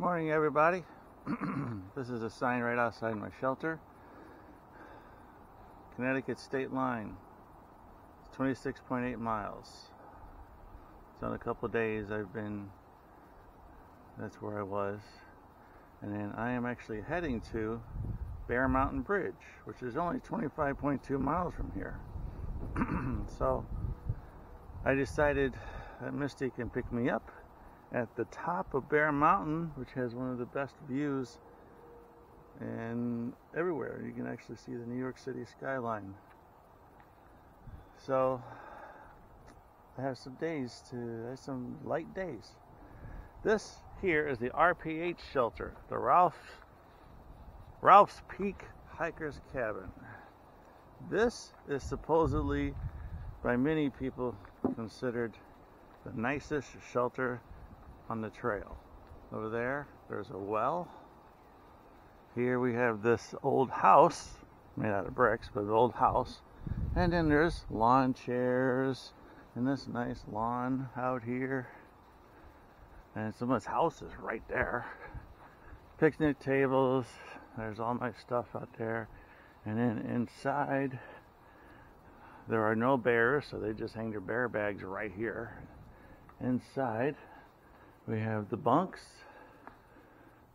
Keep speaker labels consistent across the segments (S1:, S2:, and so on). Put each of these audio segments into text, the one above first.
S1: Morning, everybody. this is a sign right outside my shelter. Connecticut State Line. It's 26.8 miles. So in a couple days, I've been. That's where I was, and then I am actually heading to Bear Mountain Bridge, which is only 25.2 miles from here. so I decided that Misty can pick me up at the top of Bear Mountain, which has one of the best views and everywhere. You can actually see the New York City skyline. So I have some days to some light days. This here is the RPH shelter, the Ralph Ralph's Peak Hiker's Cabin. This is supposedly by many people considered the nicest shelter on the trail. Over there, there's a well. Here we have this old house made out of bricks, but an old house. And then there's lawn chairs and this nice lawn out here. And someone's house is right there. Picnic tables. There's all my stuff out there. And then inside, there are no bears, so they just hang their bear bags right here. Inside, we have the bunks,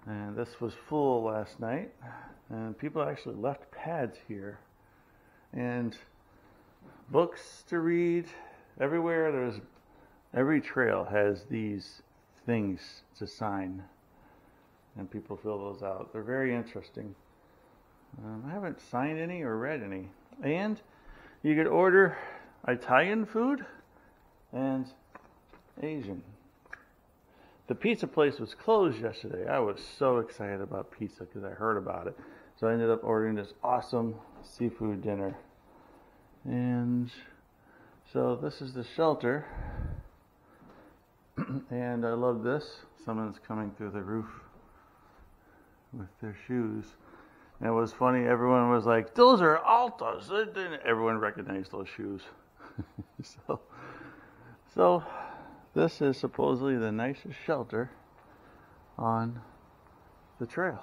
S1: and this was full last night, and people actually left pads here, and books to read. Everywhere there's every trail has these things to sign, and people fill those out. They're very interesting. Um, I haven't signed any or read any, and you could order Italian food and Asian. The pizza place was closed yesterday. I was so excited about pizza because I heard about it. So I ended up ordering this awesome seafood dinner. And so this is the shelter. and I love this. Someone's coming through the roof with their shoes. And it was funny, everyone was like, those are Altras. Everyone recognized those shoes. so, so this is supposedly the nicest shelter on the trail.